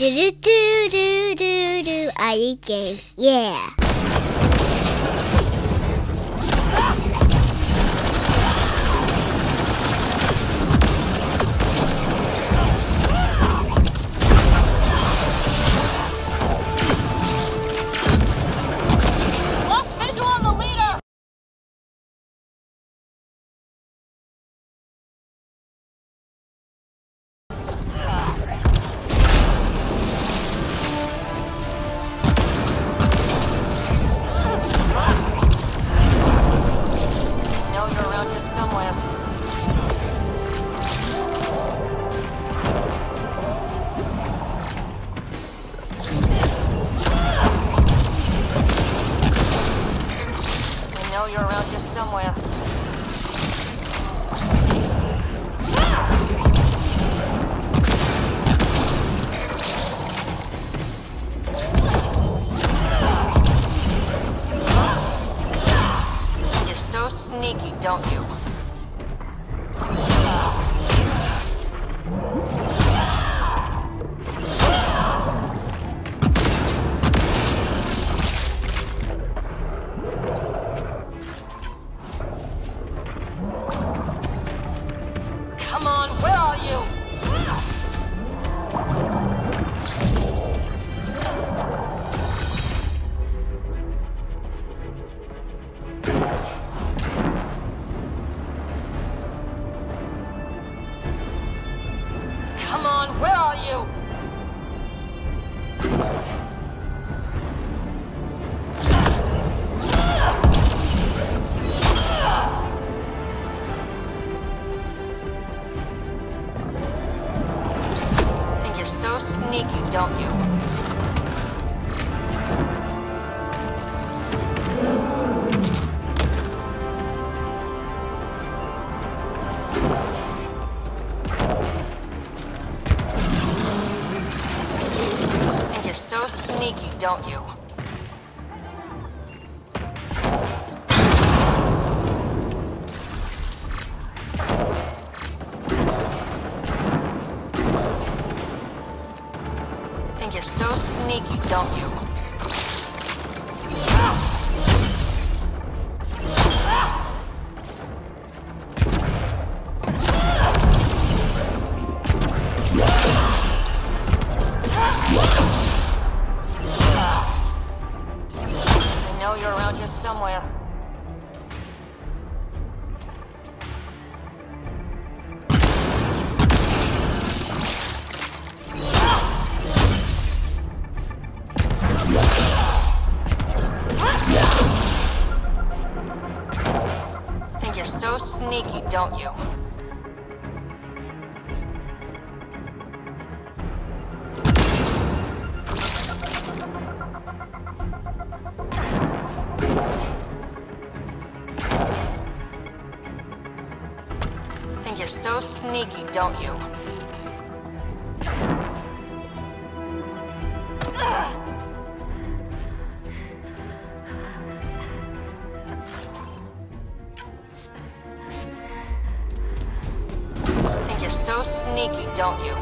Do do do do do do. I eat game. Yeah. Around here somewhere. You're so sneaky, don't you? Think you're so sneaky, don't you? So sneaky, don't you? Think you're so sneaky, don't you? Somewhere. Think you're so sneaky, don't you? You're so sneaky, don't you? Think you're so sneaky, don't you?